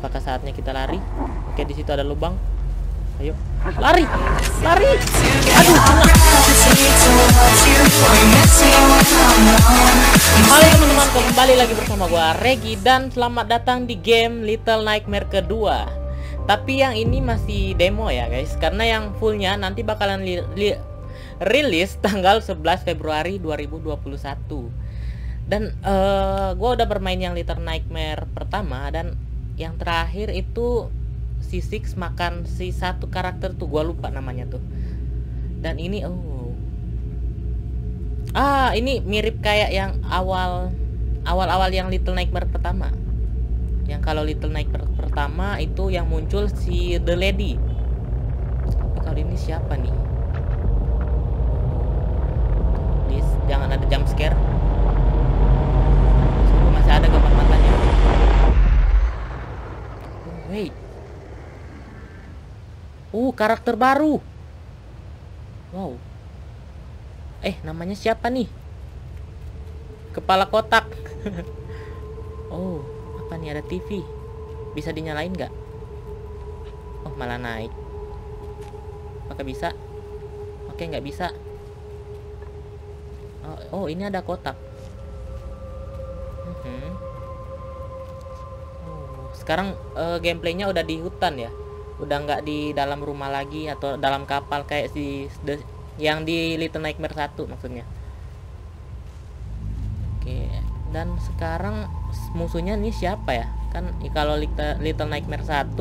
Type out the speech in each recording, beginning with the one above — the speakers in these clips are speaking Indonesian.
Apakah saatnya kita lari? Oke, di situ ada lubang. Ayo, lari, lari. Aduh. Halo teman-teman, kembali lagi bersama gua Regi dan selamat datang di game Little Nightmare kedua. Tapi yang ini masih demo ya guys, karena yang fullnya nanti bakalan li li rilis tanggal 11 Februari 2021. Dan uh, gua udah bermain yang Little Nightmare pertama dan yang terakhir itu si Six makan si satu karakter tuh gua lupa namanya tuh. Dan ini oh ah ini mirip kayak yang awal awal-awal yang Little Nightmare pertama. Yang kalau Little Nightmare pertama itu yang muncul si The Lady. Tapi kali ini siapa nih? Please jangan ada jump scare masih ada gambar matanya Wait. Uh, karakter baru. Wow. Eh, namanya siapa nih? Kepala kotak. oh, apa nih ada TV? Bisa dinyalain nggak? Oh, malah naik. Apakah bisa? Oke, nggak bisa. Oh, oh, ini ada kotak. Hmm sekarang uh, gameplaynya udah di hutan ya udah nggak di dalam rumah lagi atau dalam kapal kayak si the, yang di Little Nightmare 1 maksudnya. Oke dan sekarang musuhnya nih siapa ya? Kan kalau Little, Little Nightmare 1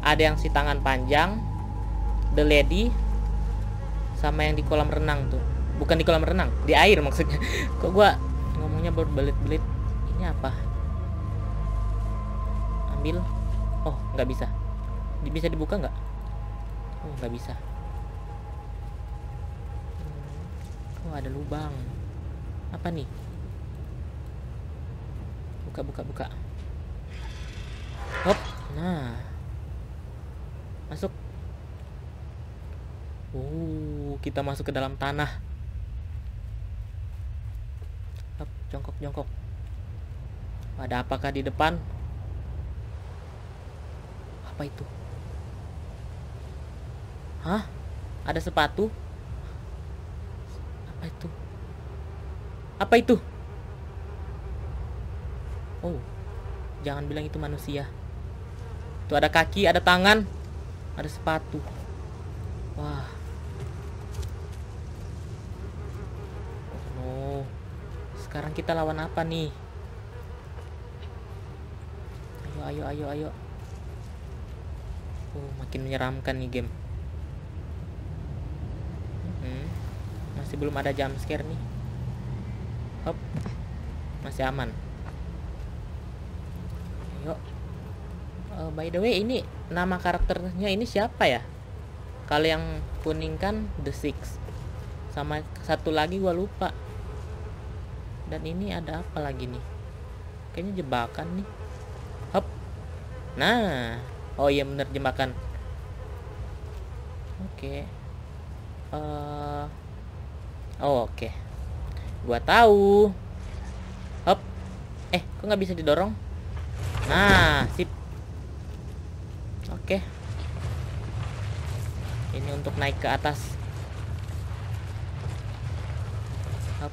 ada yang si tangan panjang The Lady sama yang di kolam renang tuh. Bukan di kolam renang di air maksudnya. Kok gua ngomongnya berbelit-belit? Ini apa? Ambil. Oh nggak bisa bisa dibuka nggak? Oh nggak bisa. Hmm. oh ada lubang. Apa nih? Buka buka buka. Hop nah. Masuk. Uh kita masuk ke dalam tanah. Hop jongkok jongkok. Ada apakah di depan? Apa itu? Hah? Ada sepatu? Apa itu? Apa itu? Oh, jangan bilang itu manusia. Tuh ada kaki, ada tangan, ada sepatu. Wah. Oh, sekarang kita lawan apa nih? Ayo, ayo, ayo, ayo. Oh, makin menyeramkan nih game. Hmm, masih belum ada jump scare nih. Hop. Masih aman. Yuk. Uh, by the way, ini nama karakternya ini siapa ya? Kalau yang kuning kan The Six. Sama satu lagi gua lupa. Dan ini ada apa lagi nih? Kayaknya jebakan nih. Hop. Nah, oh iya bener jembakan oke okay. uh, eh, oh oke. Okay. gua tahu. Hop. Eh kok nggak bisa didorong? Nah sip. Oke. Okay. ini untuk naik ke atas. Hop.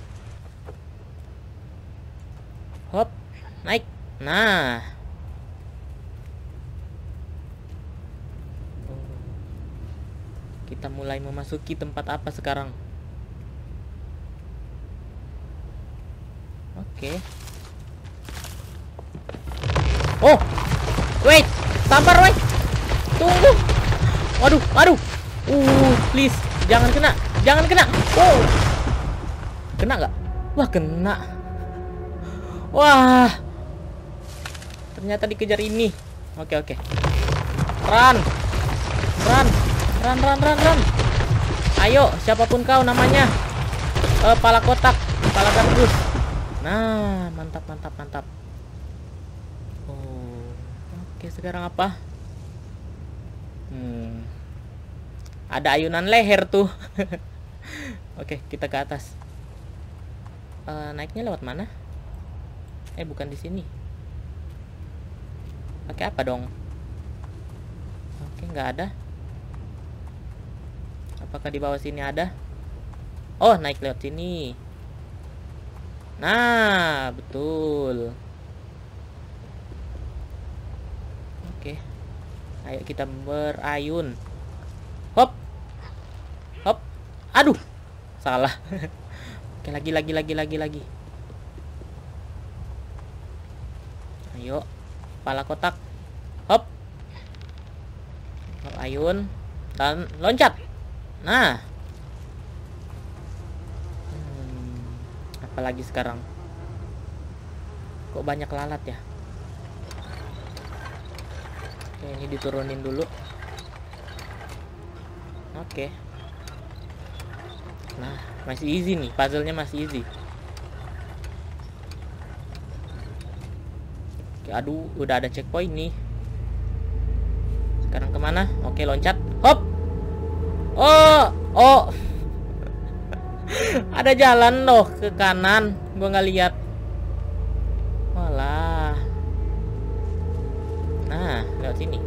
Hop. Naik. Nah. Kita mulai memasuki tempat apa sekarang? Oke. Okay. Oh, wait, sabar wait. Tunggu. Waduh, waduh. Uh, please, jangan kena, jangan kena. Oh, kena nggak? Wah, kena. Wah, ternyata dikejar ini. Oke, oke. Run, run. Run, run, run, run. Ayo, siapa pun kau namanya. Uh, pala kotak, pala garbus. Nah, mantap, mantap, mantap. Oh, oke. Sekarang apa? Hmm, ada ayunan leher tuh. oke, kita ke atas. Uh, naiknya lewat mana? Eh, bukan di sini. Pakai apa dong? Oke, nggak ada. Apakah di bawah sini ada? Oh, naik lewat sini. Nah, betul. Oke. Ayo kita berayun. Hop. Hop. Aduh. Salah. Oke, lagi lagi lagi lagi lagi. Ayo. Kepala kotak. Hop. Hop. Dan loncat. Nah. Hmm, apalagi sekarang? Kok banyak lalat ya? Oke, ini diturunin dulu. Oke. Nah, masih easy nih. Puzzle-nya masih easy. Oke, aduh, udah ada checkpoint nih. Sekarang ke mana? Oke, loncat. Hop! Oh, oh. Ada jalan loh ke kanan. Gua nggak lihat. Walah. Nah, lewat sini.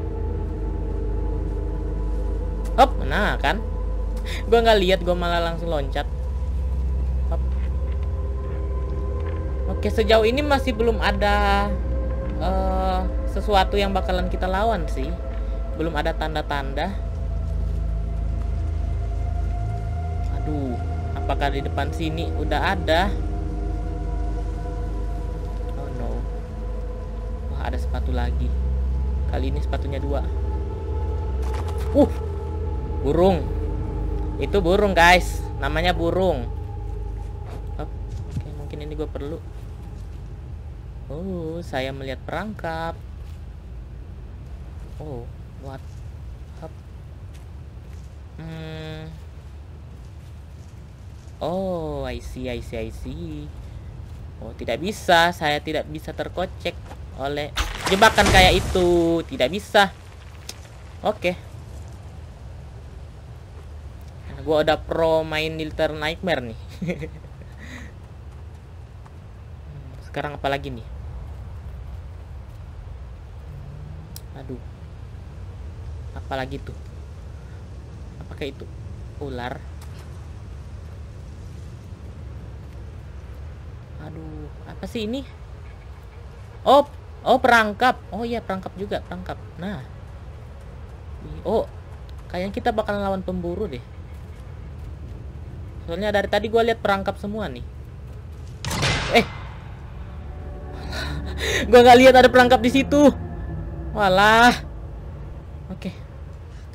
Hop, nah kan. Gua nggak lihat, gua malah langsung loncat. Hop. Oke, sejauh ini masih belum ada uh, sesuatu yang bakalan kita lawan sih. Belum ada tanda-tanda. Apakah di depan sini udah ada? Oh no. Wah, ada sepatu lagi. Kali ini sepatunya dua. Uh, burung. Itu burung guys. Namanya burung. Oke, mungkin ini gue perlu. Oh, saya melihat perangkap. Oh, what? Hop. Hmm. Oh, I see, I see, I see. Oh, tidak bisa. Saya tidak bisa terkocek oleh jebakan kayak itu. Tidak bisa. Oke. Okay. Gue udah pro main Little Nightmare nih. Sekarang apa lagi nih? Aduh. Apalagi tuh? Apakah itu? Ular. Aduh, apa sih ini? Oh, oh perangkap. Oh iya, perangkap juga, perangkap. Nah. Oh, kayaknya kita bakalan lawan pemburu deh. Soalnya dari tadi gue lihat perangkap semua nih. Eh. gue nggak lihat ada perangkap di situ. Walah. Oke. Okay.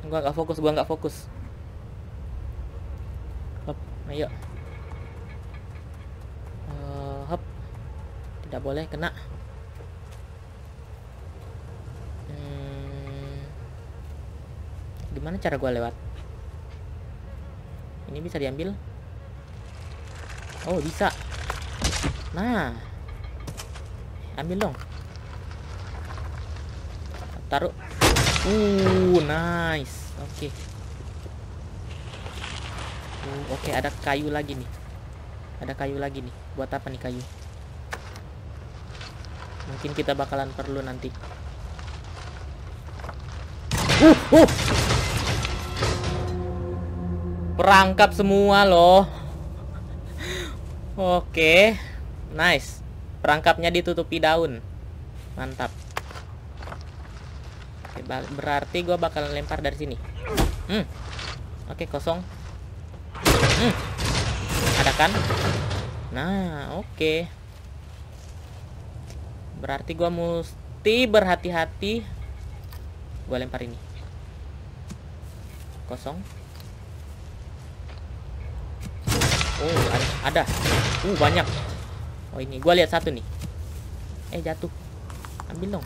Gua nggak fokus, gua nggak fokus. Hop, ayo. Tidak boleh kena. Hmm, gimana cara gue lewat? Ini bisa diambil? Oh bisa. Nah. Ambil dong. Taruh. Uh nice. Oke. Okay. uh, oke okay, ada kayu lagi nih. Ada kayu lagi nih. Buat apa nih kayu Mungkin kita bakalan perlu nanti. Uh, uh. Perangkap semua loh. Oke. Nice. Perangkapnya ditutupi daun. Mantap. Oke, berarti gue bakalan lempar dari sini. Hmm. Oke, kosong. Hmm. Ada kan? Nah, oke. Okay. Berarti gue mesti berhati-hati. Gue lempar ini. Kosong. Oh, ada. ada. Uh, banyak. Oh, ini. Gue lihat satu nih. Eh, jatuh. Ambil dong.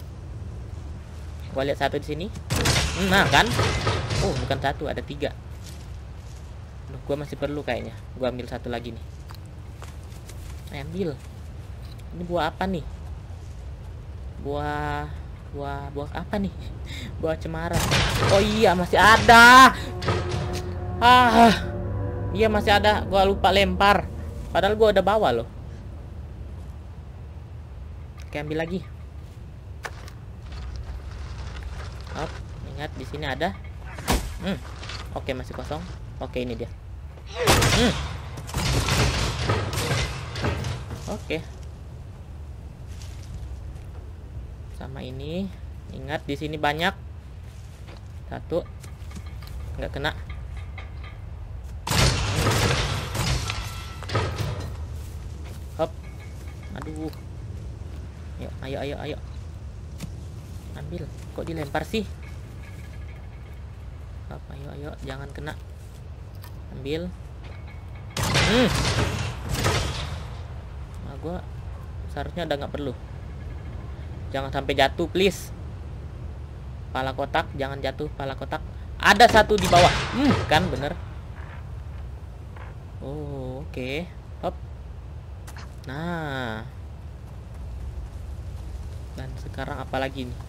Gue lihat satu di sini. Nah, kan? Oh, bukan satu. Ada tiga. Loh, gue masih perlu kayaknya. Gue ambil satu lagi nih. ambil. Ini buah apa nih? Buah buah buah apa nih buah cemara oh iya masih ada ah iya masih ada gua lupa lempar padahal gua udah bawa loh oke ambil lagi Up, ingat di sini ada. Hmm. Oke, masih kosong. Oke, ini dia. Hmm. Oke. Sama ini. Ingat di sini banyak. Satu. Nggak kena. Hop. Aduh. Yuk, ayo ayo ayo. Ambil. Kok dilempar sih? Hop, ayo ayo, jangan kena. Ambil. Hmm. Nah, gua seharusnya udah nggak perlu. Jangan sampai jatuh, please. Pala kotak, jangan jatuh pala kotak. Ada satu di bawah. Hmm, kan bener. Oh, oke. Okay. Nah. Dan sekarang apa lagi nih?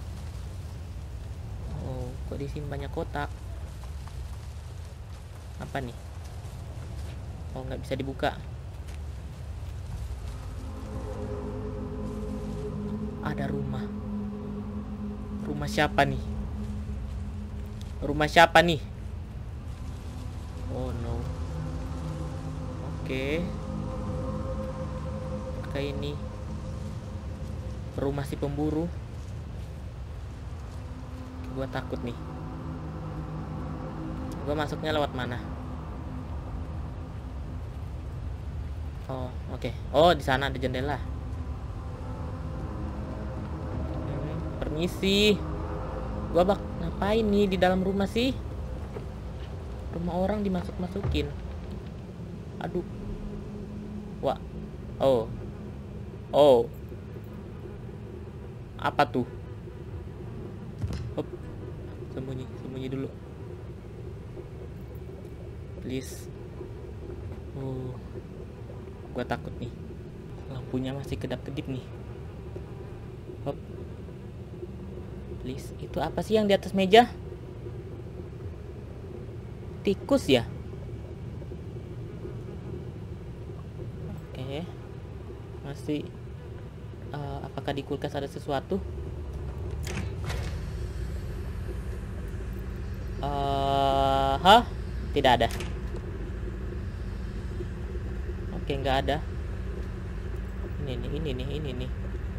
Oh, kok di sini banyak kotak? Apa nih? Oh, nggak bisa dibuka. Ada rumah. Rumah siapa nih? Rumah siapa nih? Oh no. Oke. Kayak ini. Rumah si pemburu. Gua takut nih. Gua masuknya lewat mana? Oh, oke. Okay. Oh, di sana ada jendela. Permisi. Gua bak ngapain nih di dalam rumah sih? Rumah orang dimasuk-masukin. Aduh. Wah. Oh. Oh. Apa tuh? Hop. Sembunyi, sembunyi dulu. Please. Oh. Gua takut nih. Lampunya masih kedap-kedip nih. Hop please. Itu apa sih yang di atas meja? Tikus ya? Oke. Masih uh, apakah di kulkas ada sesuatu? Uh, hah? Tidak ada. Oke nggak ada. Ini nih ini nih ini nih.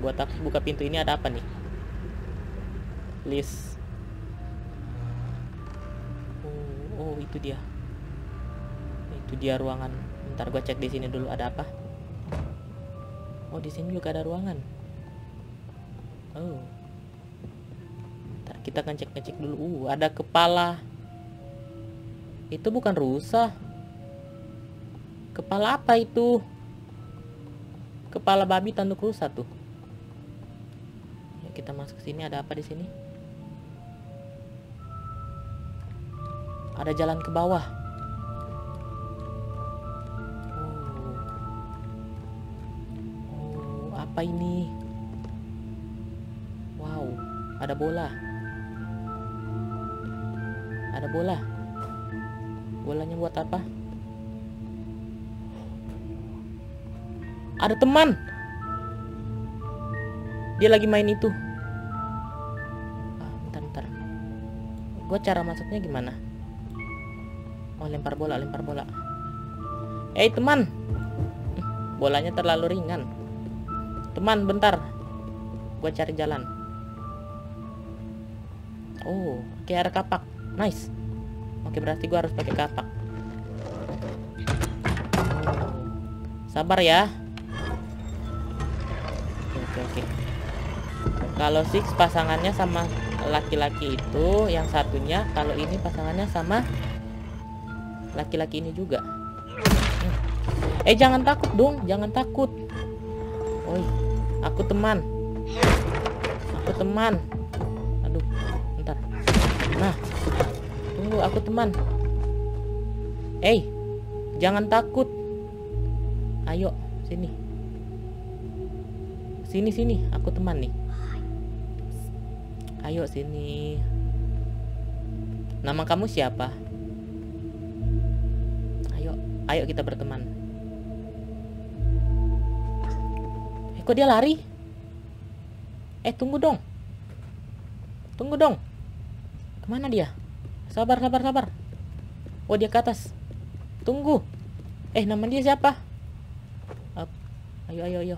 Gua tak buka pintu ini ada apa nih list oh, oh itu dia. Itu dia ruangan. Ntar gue cek di sini dulu ada apa. Oh di sini juga ada ruangan. Oh. Ntar kita akan cek ngecek dulu. Uh ada kepala. Itu bukan rusa. Kepala apa itu? Kepala babi tanduk rusa tuh. Ya kita masuk ke sini. Ada apa di sini ada jalan ke bawah. Oh. oh, apa ini? Wow, ada bola. Ada bola. Bolanya buat apa? Ada teman. Dia lagi main itu. Ah, bentar, bentar. Gue cara masuknya gimana? Oh lempar bola, lempar bola. Eh hey, teman, bolanya terlalu ringan. Teman, bentar. Gue cari jalan. Oh, oke kapak. Nice. Oke berarti gue harus pakai kapak. Sabar ya. Oke oke. Kalau six pasangannya sama laki-laki itu, yang satunya kalau ini pasangannya sama laki-laki ini juga. Eh jangan takut dong jangan takut. Oi, aku teman. Aku teman. Aduh bentar. Nah tunggu aku teman. Eh jangan takut. Ayo sini. Sini sini aku teman nih. Ayo sini. Nama kamu siapa Ayo kita berteman. Eh kok dia lari? Eh tunggu dong. Tunggu dong. Ke mana dia? Sabar, sabar, sabar. Oh, dia ke atas. Tunggu. Eh, nama dia siapa? Up. Ayo, ayo, ayo.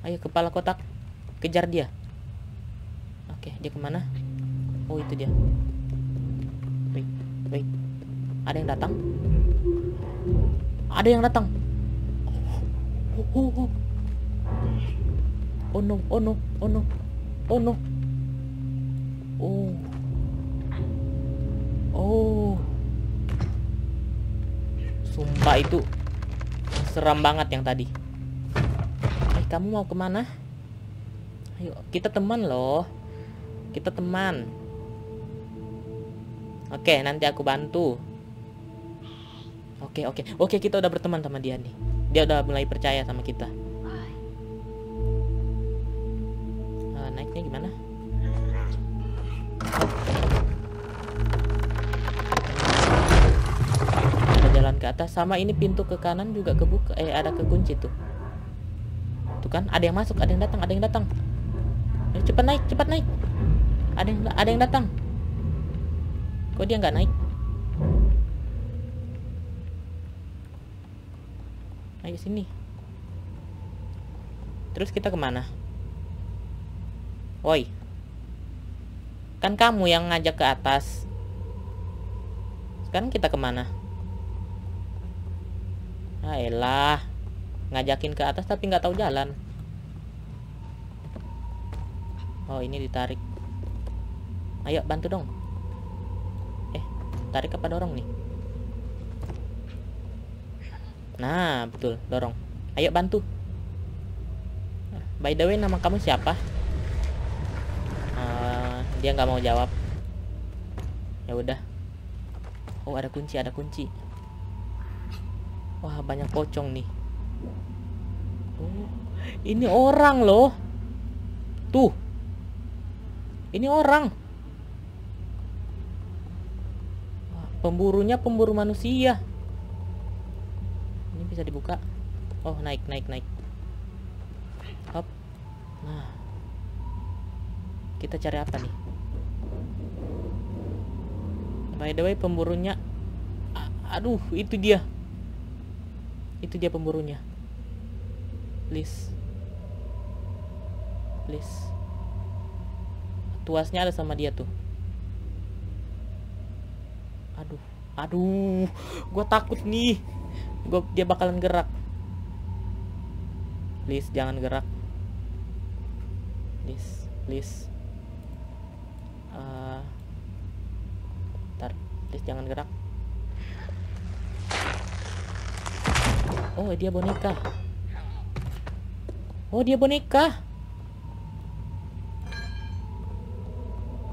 Ayo, kepala kotak. Kejar dia. Oke, dia ke mana? Oh, itu dia. Wait, wait. Ada yang datang? Ada yang datang. Oh, oh, oh. Oh no, oh no, oh no. Oh no. Oh. Oh. Sumpah itu seram banget yang tadi. Eh, kamu mau ke mana? Ayo, kita teman loh. Kita teman. Oke, nanti aku bantu. Oke, oke. Oke, kita udah berteman sama dia nih. Dia udah mulai percaya sama kita. Uh, naiknya gimana? Ada jalan ke atas sama ini pintu ke kanan juga kebuka. Eh, ada kekunci tuh. Tuh kan, ada yang masuk, ada yang datang, ada yang datang. Ayo cepat naik, cepat naik. Ada yang ada yang datang. Kok dia nggak naik? Ayo sini. Terus kita ke mana? Woi. Kan kamu yang ngajak ke atas. Sekarang kita ke mana? Ah elah. Ngajakin ke atas tapi nggak tahu jalan. Oh ini ditarik. Ayo bantu dong. Eh, tarik apa dorong nih? Nah, betul, dorong. Ayo bantu. By the way, nama kamu siapa? Uh, dia nggak mau jawab. Ya udah. Oh, ada kunci, ada kunci. Wah, banyak pocong nih. Oh, ini orang loh. Tuh. Ini orang. Pemburunya pemburu manusia. Bisa dibuka. Oh, naik, naik, naik. Hop. Nah. Kita cari apa nih? By the way, pemburunya Aduh, itu dia. Itu dia pemburunya. Please. Please. Tuasnya ada sama dia tuh. Aduh, aduh, gue takut nih. Gue dia bakalan gerak. Please jangan gerak. Please, please. Uh, ntar, please jangan gerak. Oh dia boneka. Oh dia boneka.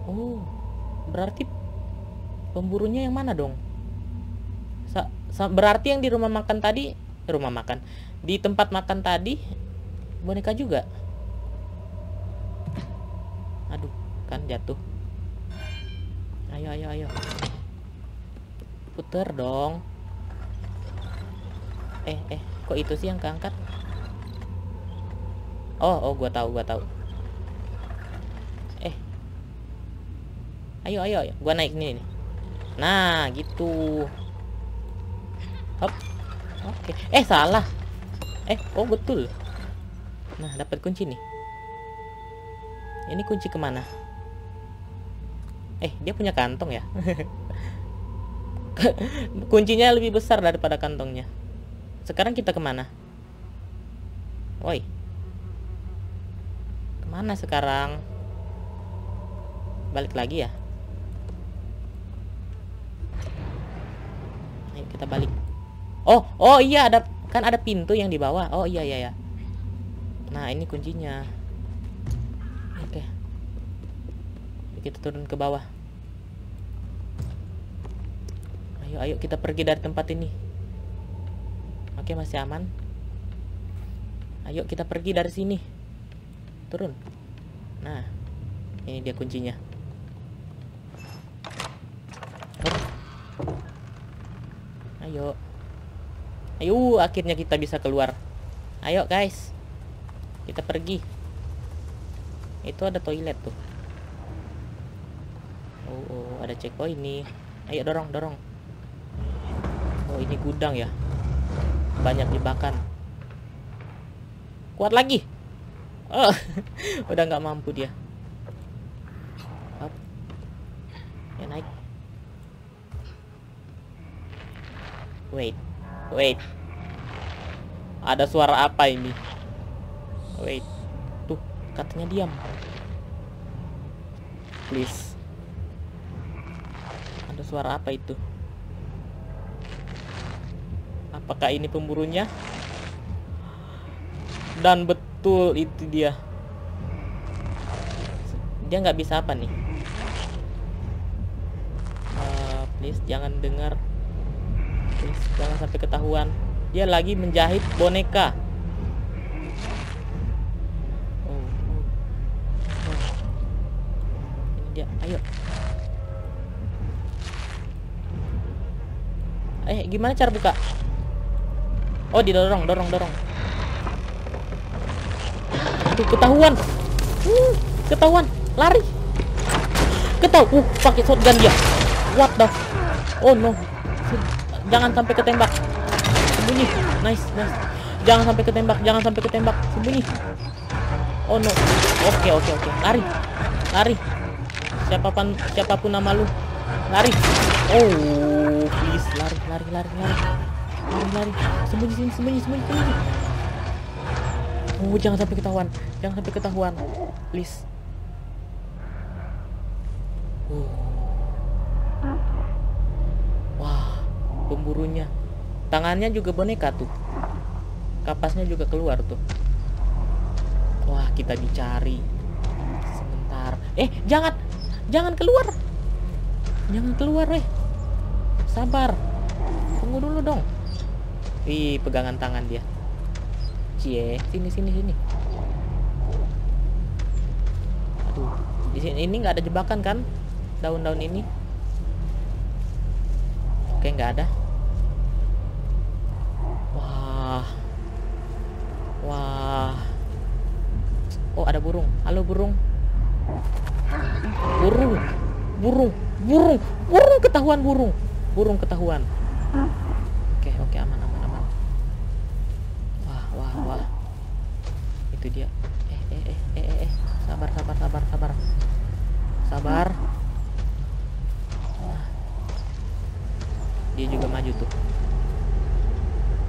Oh berarti pemburunya yang mana dong? Berarti yang di rumah makan tadi, rumah makan, di tempat makan tadi boneka juga. Aduh, kan jatuh. Ayo, ayo, ayo. Puter dong. Eh, eh, kok itu sih yang keangkat? Oh, oh, gua tahu, gua tahu. Eh. Ayo, ayo, ayo. Gua naik nih. Nah, gitu. Hop. Oke. Eh, salah. Eh, oh betul. Nah, dapat kunci nih. Ini kunci ke mana? Eh, dia punya kantong ya? Kuncinya lebih besar daripada kantongnya. Sekarang kita ke mana? Woi. Ke mana sekarang? Balik lagi ya? Ayo kita balik. Oh, oh iya ada kan ada pintu yang di bawah. Oh iya iya ya. Nah, ini kuncinya. Oke. Kita turun ke bawah. Ayo ayo kita pergi dari tempat ini. Oke, masih aman. Ayo kita pergi dari sini. Turun. Nah, ini dia kuncinya. Ayo. Ayo, akhirnya kita bisa keluar. Ayo, guys. Kita pergi. Itu ada toilet tuh. Oh, oh ada oh ini ayo dorong dorong oh ini gudang ya banyak jebakan kuat lagi oh udah nggak mampu dia Up. ya naik wait wait. Ada suara apa ini? Wait. Tuh katanya diam. Please. Ada suara apa itu? Apakah ini pemburunya? Dan betul itu dia. Dia nggak bisa apa nih? Eh, please jangan dengar jangan sampai ketahuan. Dia lagi menjahit boneka. Oh, oh. Dia. Ayo. Eh gimana cara buka? Oh didorong dorong dorong. Tuh ketahuan. Uh, ketahuan. Lari. Ketahu. Uh pakai shotgun dia. What the oh no jangan sampai ketembak. Sembunyi. Nice nice. Jangan sampai ketembak jangan sampai ketembak. Sembunyi. Oh no. Oke oke oke. Lari. Lari. Siapa pun siapa pun nama lu. Lari. Oh please. Lari lari lari lari. Lari lari. Sembunyi sini sembunyi sembunyi sembunyi. Oh jangan sampai ketahuan. Jangan sampai ketahuan. Please. Oh. wah pemburunya tangannya juga boneka tuh. Kapasnya juga keluar tuh. Wah kita dicari. Sebentar. Eh jangan. Jangan keluar. Jangan keluar eh. Sabar. Tunggu dulu dong. Ih, pegangan tangan dia. Cie sini sini sini. Aduh di sini ini nggak ada jebakan kan? Daun-daun ini. Oke nggak ada wah wah oh ada burung. Burung. Burung. Burung. Burung ketahuan burung. Burung ketahuan. Oke oke aman aman aman. Wah wah wah. Itu dia. Eh eh eh eh eh, eh. sabar sabar sabar sabar. Sabar. Dia juga maju tuh.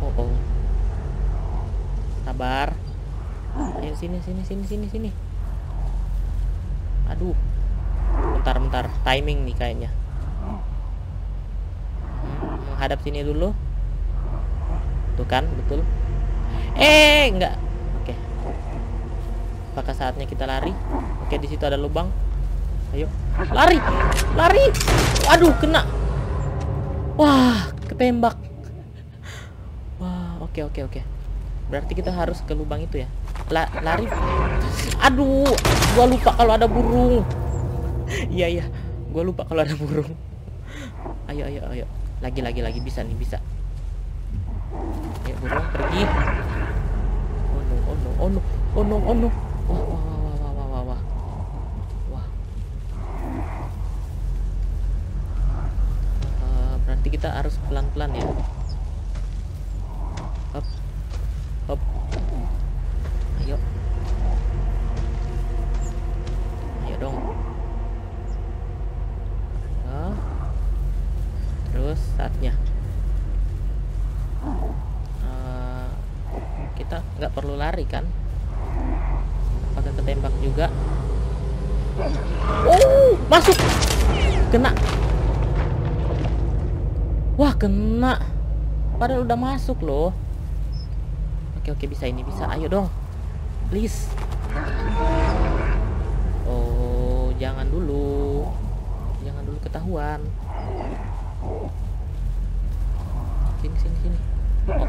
Oh oh. Sabar. Ayo sini sini sini sini sini aduh. Bentar bentar. Timing nih kayaknya. Hmm, menghadap sini dulu. Tuh kan betul. Eh enggak. Oke. Apakah saatnya kita lari? Oke di situ ada lubang. Ayo. Lari! Lari! Aduh kena. Wah ketembak. Wah oke oke oke. Berarti kita harus ke lubang itu ya La lari. Aduh, gua lupa kalau ada burung. Iya iya, gua lupa kalau ada burung. Ayo ayo ayo. Lagi lagi lagi bisa nih, bisa. Ya burung pergi. Oh no, oh no, oh no, oh no, oh no. Wah, wah, wah, wah, wah, wah, wah. Uh, berarti kita harus pelan-pelan ya. Lari kan. Apakah ketembak juga. Oh masuk. Kena. Wah kena. Padahal udah masuk loh. Oke oke bisa ini bisa. Ayo dong. Please. Oh jangan dulu. Jangan dulu ketahuan. Sini sini sini. Oh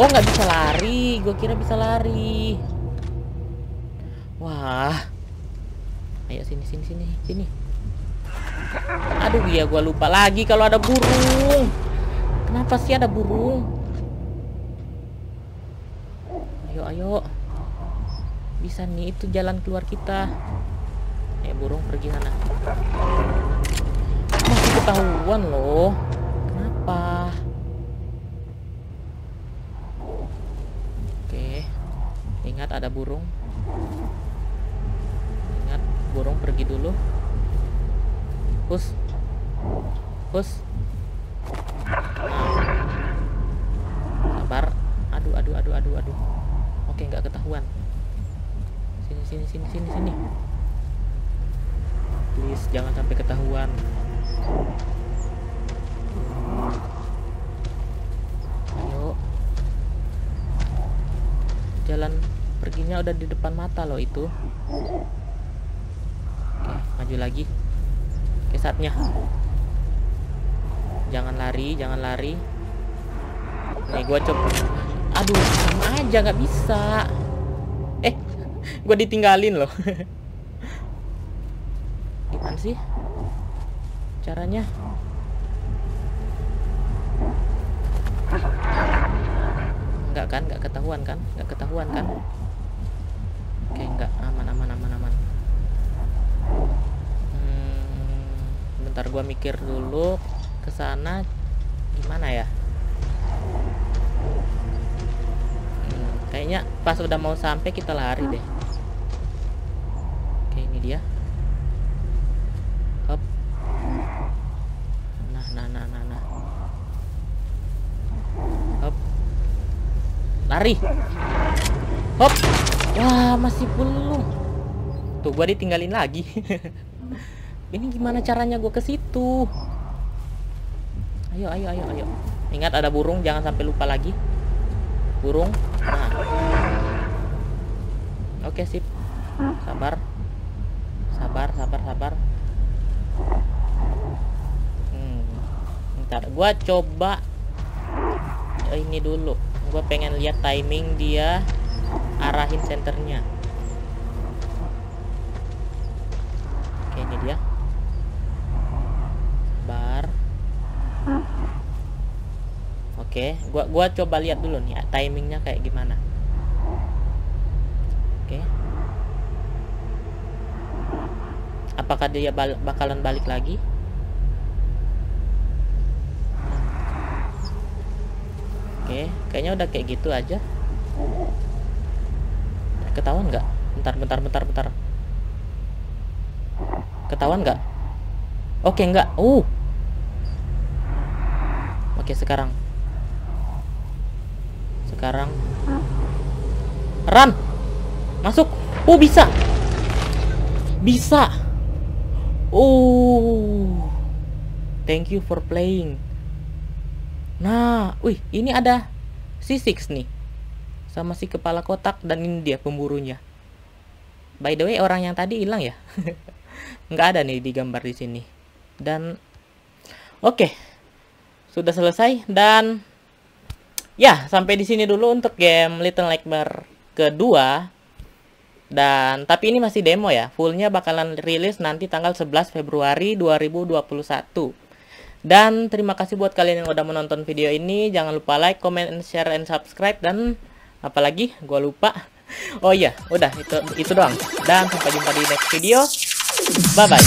oh nggak bisa lari gue kira bisa lari. Wah. Ayo sini sini sini sini. Aduh iya gue lupa lagi kalau ada burung. Kenapa sih ada burung? Ayo ayo. Bisa nih itu jalan keluar kita. Eh burung pergi sana. Ketahuan loh. Kenapa? Oke. Ingat ada burung. Ingat burung pergi dulu. Pus. Pus. Sabar. Aduh, aduh, aduh, aduh, aduh. Oke, nggak ketahuan. Sini, sini, sini, sini, sini. Please, jangan sampai ketahuan. Ayo. Jalan perginya udah di depan mata loh itu. Oke, maju lagi. Oke, saatnya. Jangan lari, jangan lari. Nih, gua coba. Aduh, sama aja nggak bisa. Eh, gua ditinggalin loh. Gimana sih? Caranya? Enggak kan? Enggak ketahuan kan? Enggak ketahuan kan? Oke, enggak aman aman aman aman. Hmm, bentar gua mikir dulu ke sana gimana ya? Hmm, kayaknya pas udah mau sampai kita lari deh. Oke, ini dia. Hop. Nah, nah, nah, nah, nah. Hop. Lari. Hop. Wah, masih belum. Tuh, gua ditinggalin lagi. Ini gimana caranya gua ke situ? Ayo, ayo, ayo, ayo. Ingat ada burung, jangan sampai lupa lagi. Burung. Nah. Oke, sip. Sabar. Sabar, sabar, sabar. Hmm. Ntar gua coba ini dulu. Gua pengen lihat timing dia arahin senternya. Oke, ini dia. Sabar. Oke, gua gua coba lihat dulu nih timingnya kayak gimana. Oke. Apakah dia bal bakalan balik lagi? Oke, kayaknya udah kayak gitu aja. Ketahuan nggak? Bentar, bentar, bentar, bentar. Ketahuan nggak? Oke, nggak. Uh. Oke, sekarang. Sekarang. Run. Masuk. Oh, bisa. Bisa. Oh. Thank you for playing. Nah, wih, ini ada si Six nih. Sama si kepala kotak dan ini dia pemburunya. By the way, orang yang tadi hilang ya? Nggak ada nih di gambar di sini. Dan oke. Okay. Sudah selesai dan ya, sampai di sini dulu untuk game Little Nightmare kedua. Dan tapi ini masih demo ya. Fullnya bakalan rilis nanti tanggal 11 Februari 2021. Dan terima kasih buat kalian yang udah menonton video ini. Jangan lupa like, comment, share, and subscribe. Dan apalagi gue lupa. Oh iya udah itu itu doang. Dan sampai jumpa di next video. Bye bye